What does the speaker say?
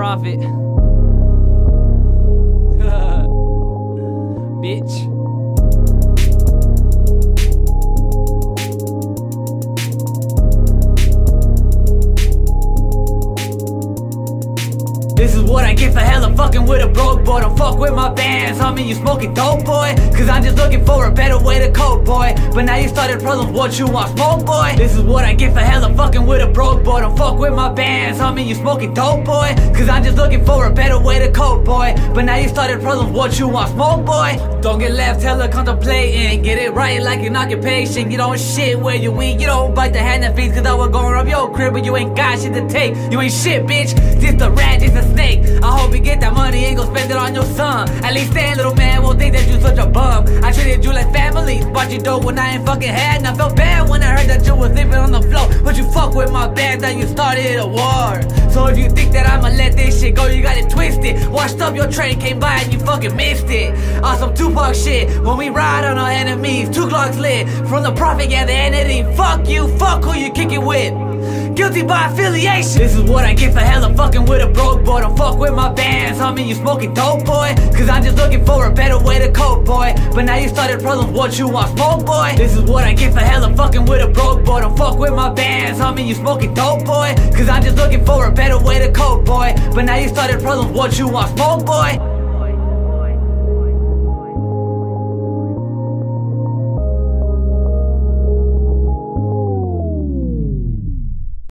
profit. This is what I get for hella fucking with a broke boy. Don't fuck with my bands, homie. You smoking dope, boy? Cause I'm just looking for a better way to cope, boy. But now you started problems, what you want, smoke, boy? This is what I get for hella fucking with a broke boy. Don't fuck with my bands, homie. You smoking dope, boy? Cause I'm just looking for a better way to cope, boy. But now you started problems, what you want, smoke, boy? Don't get left hella contemplating. Get it right like an occupation. You don't shit where you eat. You don't bite the hand that feeds. Cause I was going up your crib, but you ain't got shit to take. You ain't shit, bitch. Just a rat, just a snake. I hope you get that money, ain't gon' spend it on your son. At least that little man won't think that you such a bum. I treated you like family, bought you dope when I ain't fucking had. And I felt bad when I heard that you was sleeping on the floor. But you fuck with my bag, that you started a war. So if you think that I'ma let this shit go, you got it twisted. Washed up, your train came by and you fucking missed it. On some Tupac shit, when we ride on our enemies, two Glocks lit. From the prophet, yeah, the entity. Fuck you, fuck who you kick it with. Guilty by affiliation. This is what I get for hella fucking with a broke boy. Don't fuck with my bands, homie. You smoking dope, boy? Cause I'm just looking for a better way to cope, boy. But now you started problems, what you want, smoke, boy? This is what I get for hella fucking with a broke boy. Don't fuck with my bands, homie. You smoking dope, boy? Cause I'm just looking for a better way to cope, boy. But now you started problems, what you want, smoke, boy?